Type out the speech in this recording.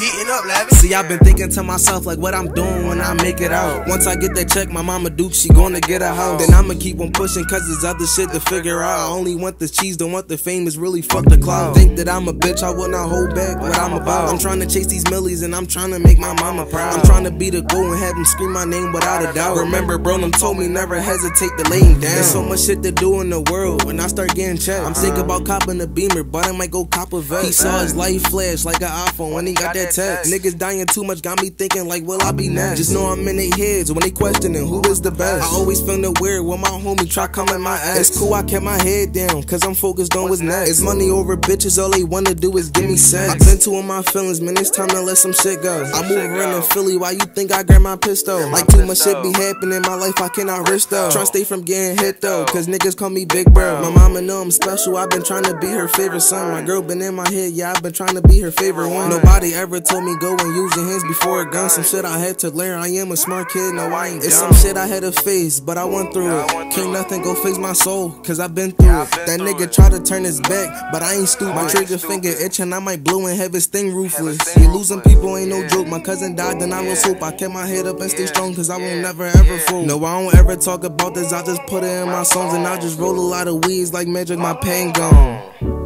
heating up, Lavish? See, I've been thinking to myself, like, what I'm doing when I make it out. Once I get that check, my mama Duke, she gonna get a house. Then I'ma keep on pushing, cause there's other shit to figure out. I only want the cheese, don't want the fame, it's really fuck the clout. Think that I'm a bitch, I will not hold back what I'm about. I'm trying to chase these millies, and I'm trying to make my mama proud. I'm trying to be the goal and have them scream my name without a doubt. Remember, bro, them told me never hesitate to lay him down. There's so much shit to do in the world when I start getting checked. I'm thinking about copping a beamer, but I might go cop a vet. He saw his life flash like an iPhone when he got that text. Niggas dying too much got me thinking like, will I be next? Just know I'm in their heads when they questioning who is the best. I always feel the weird when my homie try coming my ass. It's cool, I kept my head down, cause I'm focused on what's next. It's money over bitches, all they wanna do is give me sex. I've been to in my feelings, man, it's time to let some shit go. I move around in Philly, why you think I grab my pistol? Like too much shit be happening in my life, I cannot risk though. Try stay from getting hit though, cause niggas call me big bro. My mama know I'm special, I've been trying to be her favorite son. My girl been in my head, yeah, I've been trying to be her favorite one. Nobody ever told me go and use your hands before a gun. Some shit I had to learn, I am a smart kid, no I ain't It's some shit I had to face, but I went through it. Can't nothing go face my soul, cause I've been through it. That nigga tried to turn his back, but I ain't stupid. My trigger finger itching, I might blow and have his thing ruthless. You losing people ain't no joke. My cousin died, then I lost hope. I kept my head up and stay strong, cause I won't never ever fall. No, I don't ever talk about this, I just put it in my songs, and I just roll a lot of weeds like magic, my pain gone.